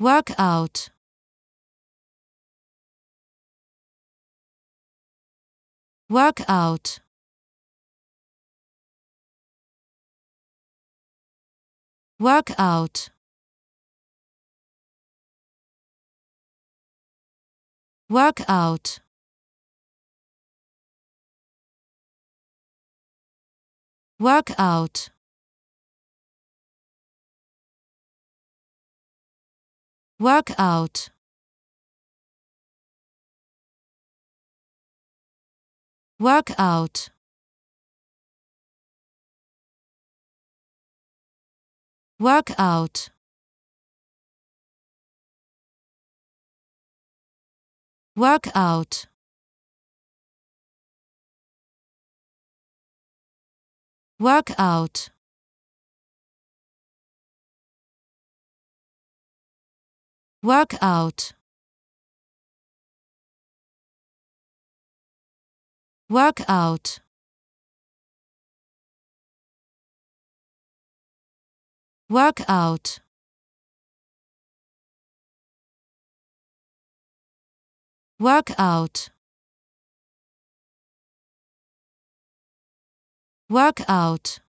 Workout. Workout. Workout. Workout. Workout. Workout. Workout. Workout. Workout. Workout. Workout. Workout. Workout. Workout. Workout.